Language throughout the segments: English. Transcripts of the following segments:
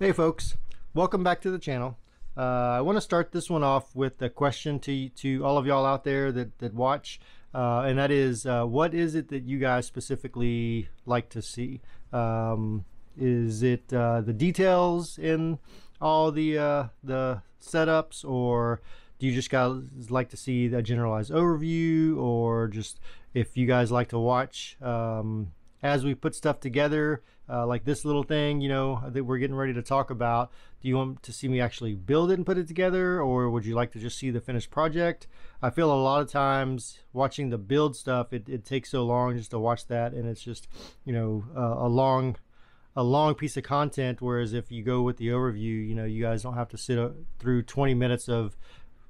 Hey folks, welcome back to the channel. Uh, I want to start this one off with a question to to all of y'all out there that, that watch, uh, and that is, uh, what is it that you guys specifically like to see? Um, is it uh, the details in all the uh, the setups, or do you just guys like to see a generalized overview, or just if you guys like to watch um, as we put stuff together, uh, like this little thing, you know, that we're getting ready to talk about. Do you want to see me actually build it and put it together, or would you like to just see the finished project? I feel a lot of times watching the build stuff, it, it takes so long just to watch that, and it's just, you know, uh, a long a long piece of content whereas if you go with the overview you know you guys don't have to sit through 20 minutes of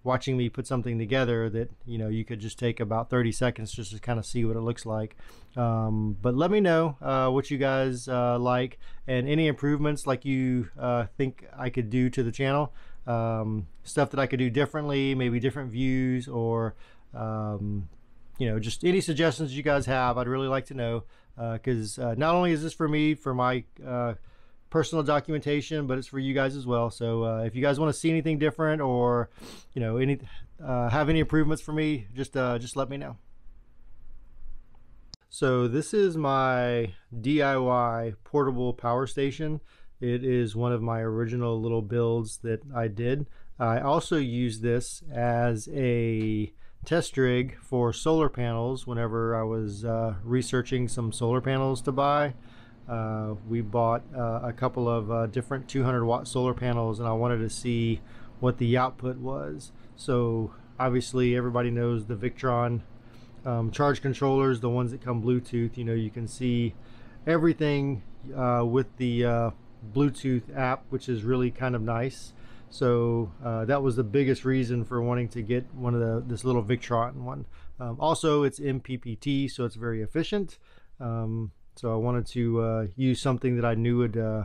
watching me put something together that you know you could just take about 30 seconds just to kind of see what it looks like. Um, but let me know uh, what you guys uh, like and any improvements like you uh, think I could do to the channel. Um, stuff that I could do differently maybe different views or um, you know just any suggestions you guys have I'd really like to know because uh, uh, not only is this for me for my uh, personal documentation but it's for you guys as well. So uh, if you guys want to see anything different or you know any uh, have any improvements for me just uh, just let me know. So this is my DIY portable power station. It is one of my original little builds that I did. I also use this as a test rig for solar panels whenever I was uh, researching some solar panels to buy. Uh, we bought uh, a couple of uh, different 200 watt solar panels and I wanted to see what the output was. So obviously everybody knows the Victron um, charge controllers, the ones that come Bluetooth, you know, you can see everything uh, with the uh, Bluetooth app, which is really kind of nice. So that was the biggest reason for wanting to get one of the this little Victron one. Um, also, it's MPPT, so it's very efficient. Um, so I wanted to uh, use something that I knew would uh,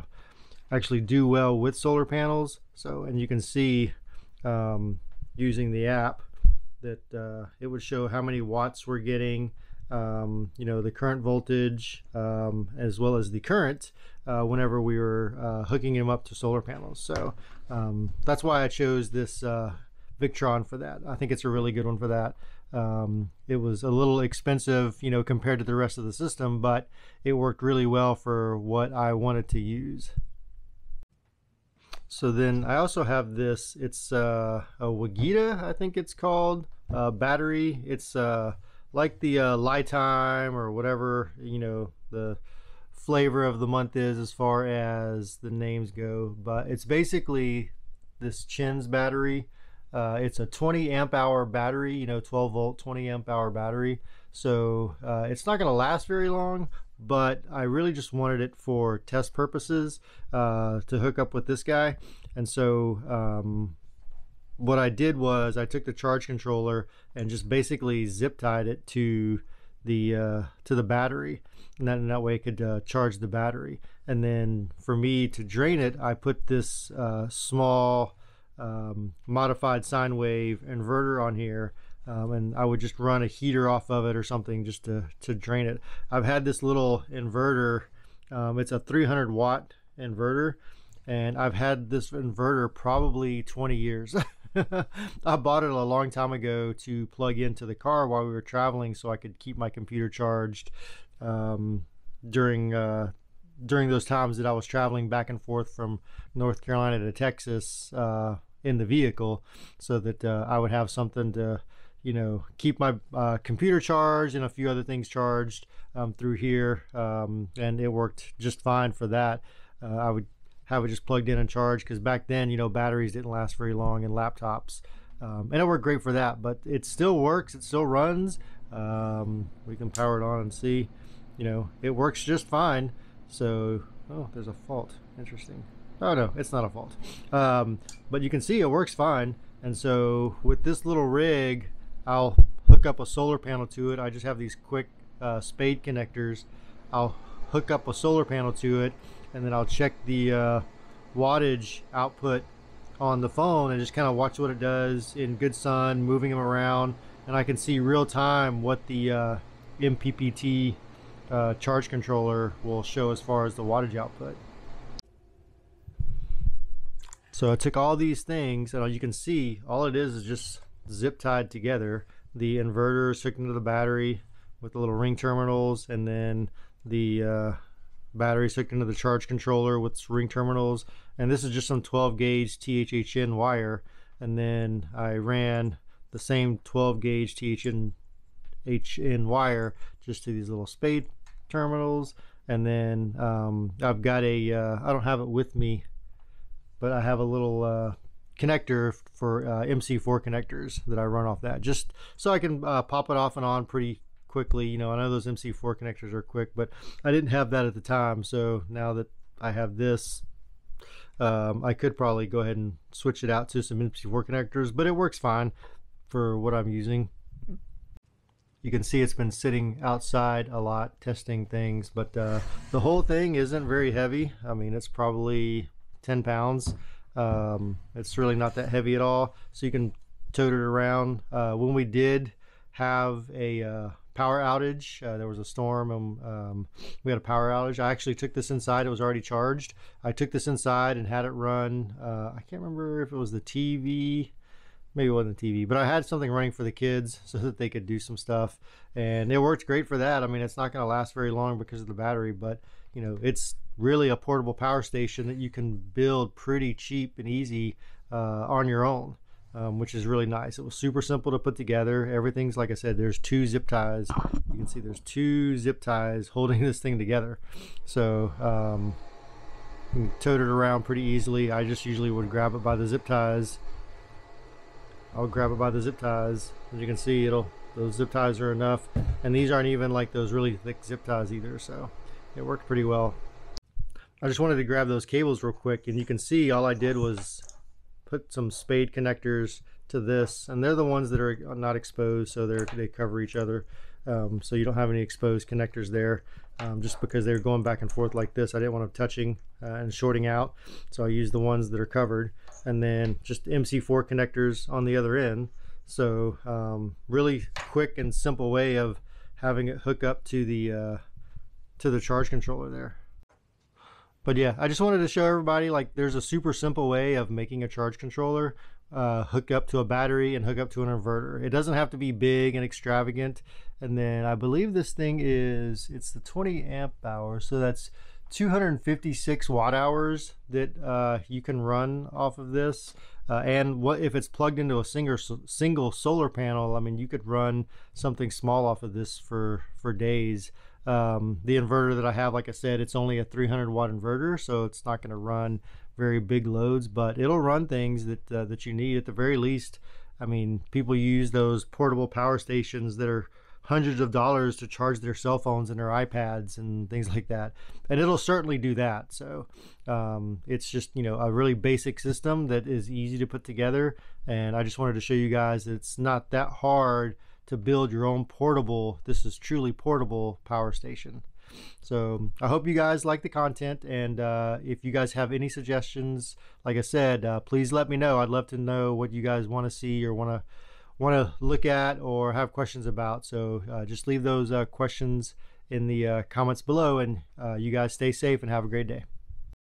actually do well with solar panels. So and you can see um, using the app that uh, it would show how many watts we're getting. Um, you know the current voltage um, as well as the current uh, whenever we were uh, hooking them up to solar panels. So um, that's why I chose this uh, Victron for that. I think it's a really good one for that. Um, it was a little expensive, you know, compared to the rest of the system, but it worked really well for what I wanted to use. So then I also have this, it's uh, a Wagita, I think it's called, uh, battery. It's uh, like the uh, Lifetime or whatever, you know, the flavor of the month is as far as the names go, but it's basically this Chins battery. Uh, it's a 20 amp hour battery, you know, 12 volt, 20 amp hour battery. So uh, it's not going to last very long, but I really just wanted it for test purposes uh, to hook up with this guy. And so um, what I did was I took the charge controller and just basically zip tied it to the uh, to the battery and that, that way it could uh, charge the battery and then for me to drain it I put this uh, small um, modified sine wave inverter on here um, and I would just run a heater off of it or something just to, to drain it. I've had this little inverter um, it's a 300 watt inverter and I've had this inverter probably 20 years. I bought it a long time ago to plug into the car while we were traveling so I could keep my computer charged um, during uh, during those times that I was traveling back and forth from North Carolina to Texas uh, in the vehicle so that uh, I would have something to you know keep my uh, computer charged and a few other things charged um, through here. Um, and it worked just fine for that. Uh, I would have it just plugged in and charged because back then you know batteries didn't last very long in laptops um, and it worked great for that but it still works it still runs. Um, we can power it on and see you know it works just fine so oh there's a fault. Interesting. Oh no it's not a fault. Um, but you can see it works fine. And so with this little rig I'll hook up a solar panel to it. I just have these quick uh, spade connectors. I'll hook up a solar panel to it and then I'll check the uh, wattage output on the phone and just kind of watch what it does in good sun, moving them around, and I can see real time what the uh, MPPT uh, charge controller will show as far as the wattage output. So I took all these things and you can see all it is is just zip tied together. The inverter is hooked into the battery with the little ring terminals and then the uh, battery hooked into the charge controller with ring terminals. And this is just some 12 gauge THHN wire. And then I ran the same 12 gauge THN HN wire just to these little spade terminals. And then um, I've got a uh, I don't have it with me but I have a little uh, connector for uh, MC4 connectors that I run off that just so I can uh, pop it off and on pretty quickly. You know I know those MC4 connectors are quick but I didn't have that at the time. So now that I have this um, I could probably go ahead and switch it out to some MC4 connectors but it works fine for what I'm using you can see it's been sitting outside a lot testing things but uh, the whole thing isn't very heavy I mean it's probably 10 pounds. Um, it's really not that heavy at all. So you can tote it around. Uh, when we did have a uh, power outage, uh, there was a storm and um, we had a power outage. I actually took this inside. It was already charged. I took this inside and had it run. Uh, I can't remember if it was the TV maybe it wasn't TV, but I had something running for the kids so that they could do some stuff, and it worked great for that. I mean, it's not going to last very long because of the battery, but you know, it's really a portable power station that you can build pretty cheap and easy uh, on your own. Um, which is really nice. It was super simple to put together. Everything's like I said, there's two zip ties. You can see there's two zip ties holding this thing together. So um, tote it around pretty easily. I just usually would grab it by the zip ties. I'll grab it by the zip ties. As you can see, it'll those zip ties are enough. And these aren't even like those really thick zip ties either. So it worked pretty well. I just wanted to grab those cables real quick and you can see all I did was put some spade connectors to this and they're the ones that are not exposed so they they cover each other um, so you don't have any exposed connectors there um, just because they're going back and forth like this I didn't want them touching uh, and shorting out so I used the ones that are covered and then just MC4 connectors on the other end so um, really quick and simple way of having it hook up to the uh, to the charge controller there. But yeah, I just wanted to show everybody like there's a super simple way of making a charge controller uh, hook up to a battery and hook up to an inverter. It doesn't have to be big and extravagant. And then I believe this thing is, it's the 20 amp hour. So that's 256 watt hours that uh, you can run off of this. Uh, and what if it's plugged into a single single solar panel? I mean, you could run something small off of this for for days. Um, the inverter that I have, like I said, it's only a 300 watt inverter, so it's not going to run very big loads, but it'll run things that uh, that you need at the very least. I mean, people use those portable power stations that are hundreds of dollars to charge their cell phones and their iPads and things like that. And it'll certainly do that. So um, it's just, you know, a really basic system that is easy to put together. And I just wanted to show you guys it's not that hard to build your own portable, this is truly portable power station. So I hope you guys like the content and uh, if you guys have any suggestions, like I said, uh, please let me know. I'd love to know what you guys want to see or want to want to look at or have questions about. So uh, just leave those uh, questions in the uh, comments below and uh, you guys stay safe and have a great day.